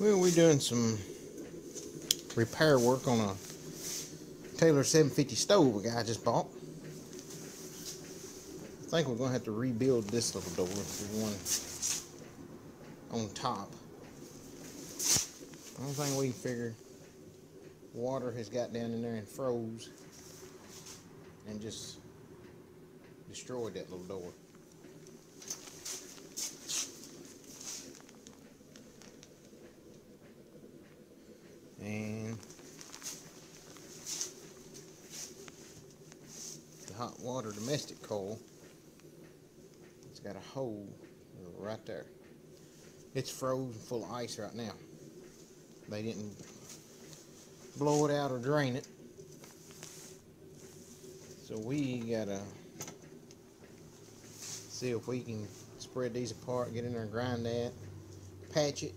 Well, we're doing some repair work on a Taylor 750 stove a guy just bought. I think we're going to have to rebuild this little door, the one on top. Only thing we figure, water has got down in there and froze and just destroyed that little door. And the water domestic coil, it's got a hole right there. It's frozen full of ice right now. They didn't blow it out or drain it. So we gotta see if we can spread these apart, get in there and grind that, patch it,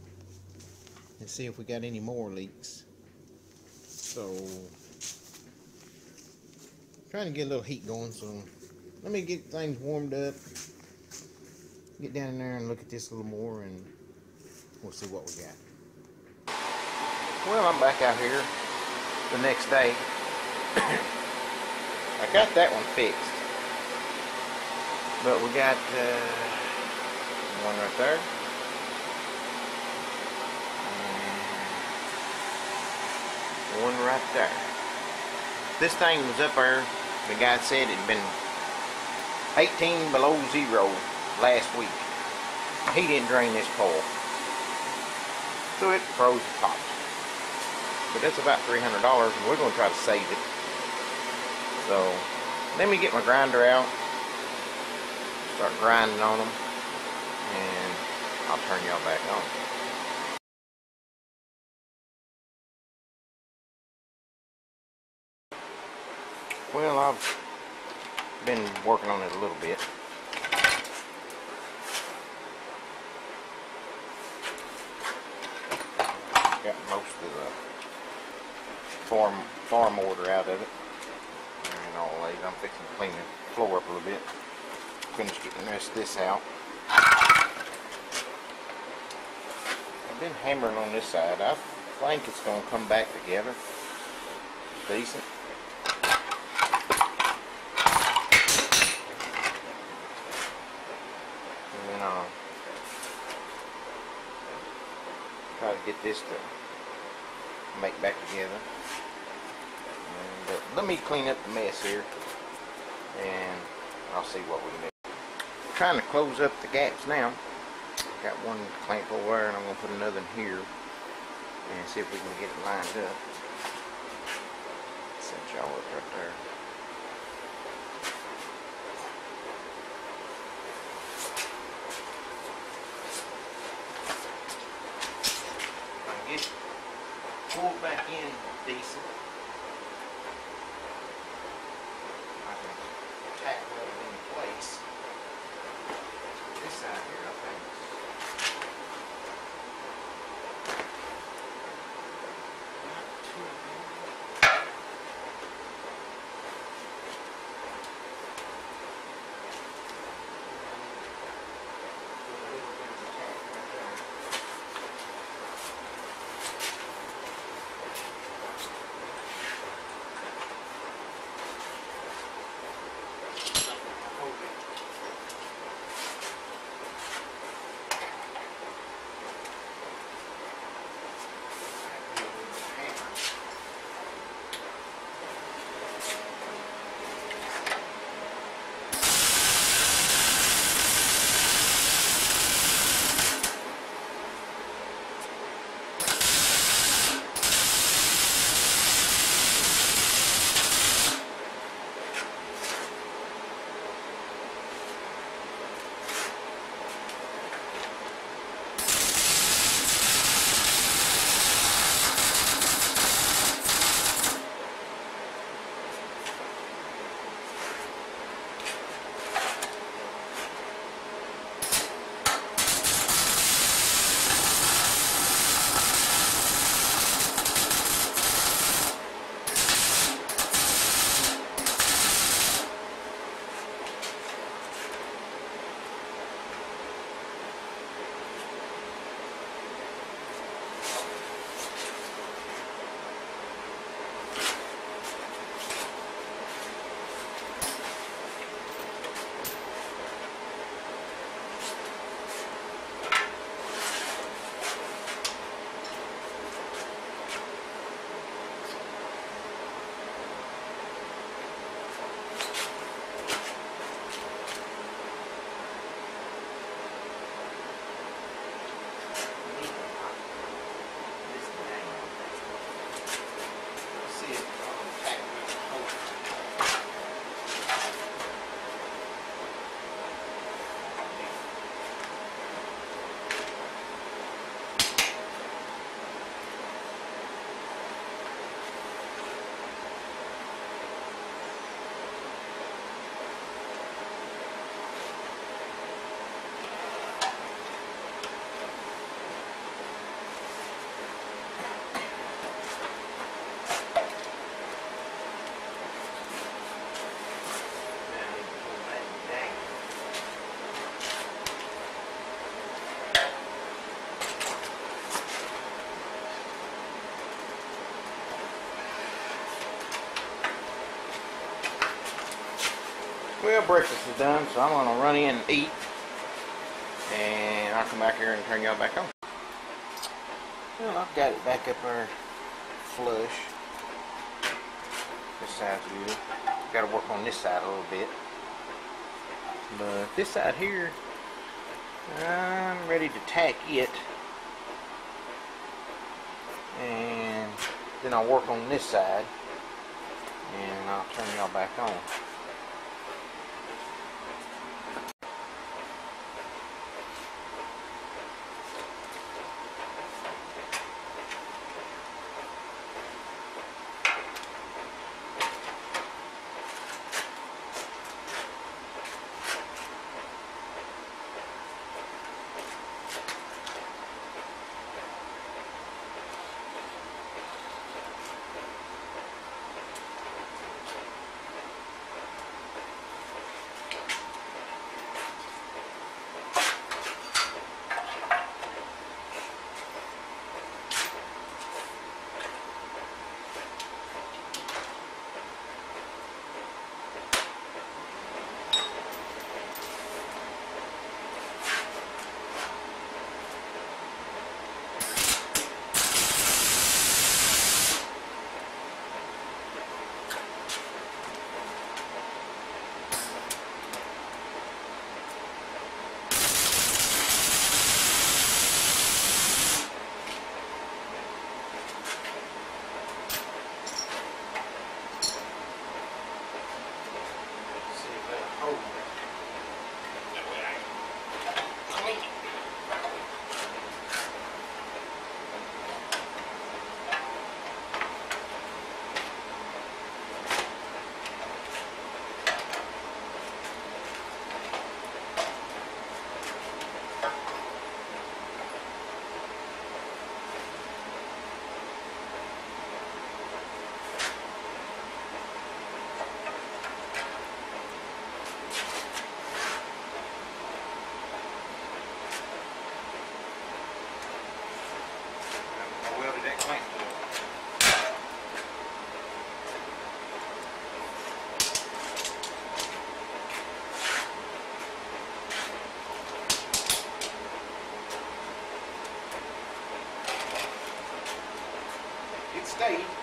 and see if we got any more leaks. So, trying to get a little heat going, so let me get things warmed up, get down in there and look at this a little more, and we'll see what we got. Well, I'm back out here the next day. I got that one fixed. But we got uh, one right there. One right there. This thing was up there, the guy said it had been 18 below zero last week. He didn't drain this coil. So it froze the top. But that's about $300 and we're going to try to save it. So let me get my grinder out start grinding on them and I'll turn y'all back on. Well, I've been working on it a little bit. Got most of the farm farm order out of it. And all these. I'm fixing to clean the floor up a little bit finish getting the rest of this out. I've been hammering on this side. I think it's going to come back together decent. And then I'll try to get this to make back together. And, uh, let me clean up the mess here and I'll see what we can do trying to close up the gaps now. Got one clamp over there and I'm going to put another in here and see if we can get it lined up. Set y'all up right there. Pulled back in decent. Breakfast is done, so I'm gonna run in and eat, and I'll come back here and turn y'all back on. Well, I've got it back up there flush. This side's good. Got to work on this side a little bit, but this side here, I'm ready to tack it, and then I'll work on this side, and I'll turn y'all back on. It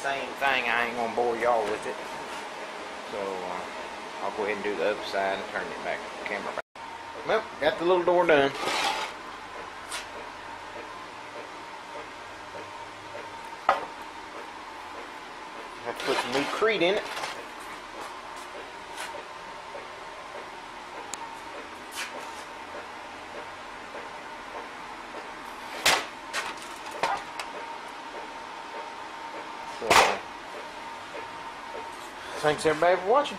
same thing. I ain't gonna bore y'all with it. So uh, I'll go ahead and do the other side and turn it back, camera back. Well, got the little door done. Have to put some new Crete in it. Thanks everybody for watching.